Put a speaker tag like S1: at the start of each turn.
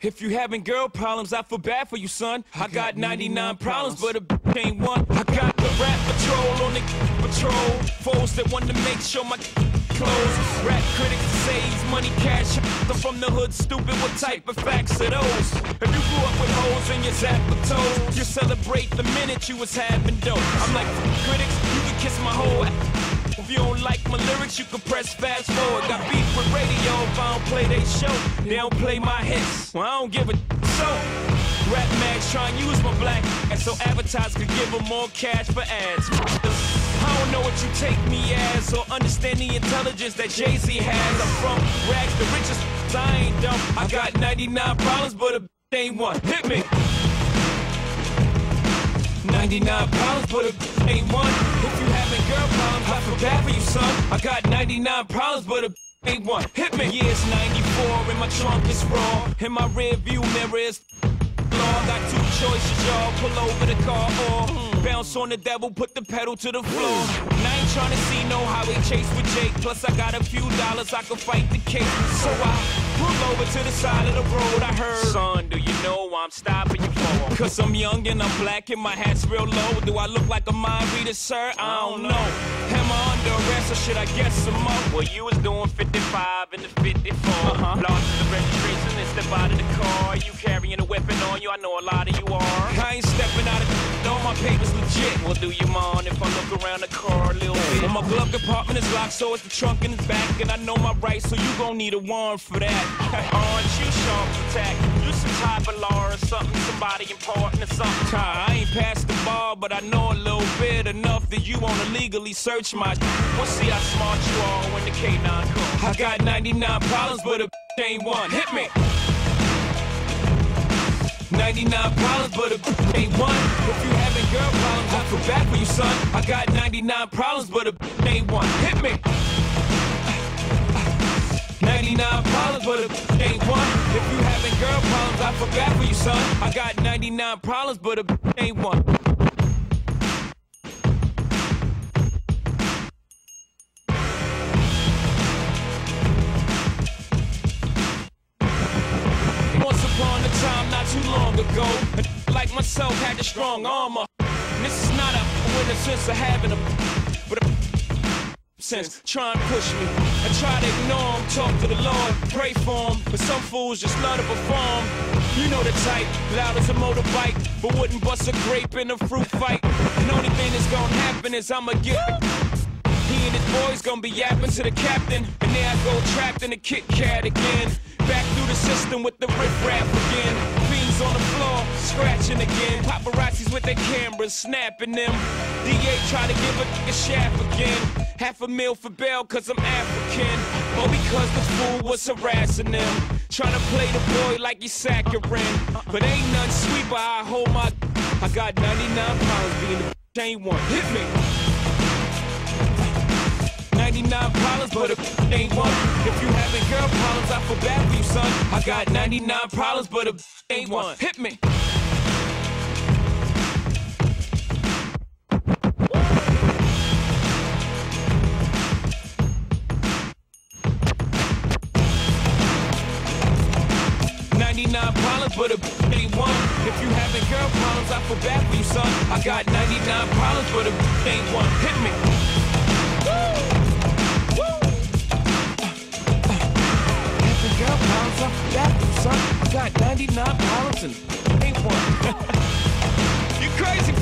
S1: If you having girl problems, I feel bad for you, son. I got 99 problems, but a bitch ain't one. I got the rap patrol on the patrol. Foes that want to make sure my clothes. Rap critics saves money, cash. I'm from the hood, stupid. What type of facts are those? If you grew up with holes in your zap toes, you celebrate the minute you was having dope. I'm like, critics, you can kiss my whole ass. If you don't like my lyrics, you can press fast forward. Got beef with radio if I don't play they show. They don't play my hits. Well, I don't give a so. Rap mags try and use my black and so advertisers could give them more cash for ads. I don't know what you take me as or understand the intelligence that Jay-Z has. I'm from rags, the richest. I ain't dumb. I got 99 problems, but a ain't one. Hit me. 99 problems, but a ain't one. If you having girl problems, I feel bad for you, son. I got 99 problems, but a ain't one. Hit me. Yeah, it's 94, and my trunk is raw. And my rear view mirror is law. Got two choices, y'all. Pull over the car or bounce on the devil, put the pedal to the floor. And I ain't trying to see no highway chase with Jake. Plus, I got a few dollars, I can fight the case. So I pull over to the side of the road. I heard, son, do you know I'm stopping you for? Cause I'm young and I'm black and my hat's real low. Do I look like a mind reader, sir? I don't know. Am I under arrest or should I guess I'm up? Well, you was doing 55 in the 54. Uh-huh. Lost the registration and step out of the car. You carrying a weapon on you, I know a lot of you are. I ain't stepping out of the all my papers legit. Well, do you mind if I look around the car a little bit? Well, my glove compartment is locked, so it's the trunk in the back. And I know my rights, so you gon' need a warrant for that. Aren't you sharp attack? Type of law or something, somebody important or something. I ain't passed the bar, but I know a little bit enough that you wanna legally search my We'll see how smart you are when the K9 comes. I got 99 problems, but a ain't one. Hit me. 99 problems, but a ain't one. If you having girl problems, I feel bad for you, son. I got 99 problems, but a ain't one. Hit me. 99 problems, but a ain't one. Girl problems, I bad for you, son. I got 99 problems, but a ain't one. Once upon a time, not too long ago, like myself had the strong armor. This is not a win the sense of having a, but a sense try and push me. I try to ignore him, talk to the Lord, pray for him, some fools just love to perform. You know the type, loud as a motorbike, but wouldn't bust a grape in a fruit fight. And only thing that's gonna happen is I'ma get. He and his boys gonna be yapping to the captain, and there I go trapped in a Kit Kat again. Back through the system with the riff rap again. Fiends on the floor, scratching again. Paparazzis with their cameras, snapping them. DA try to give a, a shaft again. Half a meal for bail, cause I'm African. Or because the fool was harassing them. Trying to play the boy like he's saccharine. But ain't none sweet, but I hold my. I got 99 pounds being the ain't one. Hit me. 99 problems, but a ain't one. If you having girl problems, I feel bad for you, son. I got 99 problems, but a ain't one. Hit me. Feel bad for you, son. I got 99 problems, but a ain't one. Hit me. Having girl problems, I feel bad for you, son. I got 99 problems and ain't one. you crazy?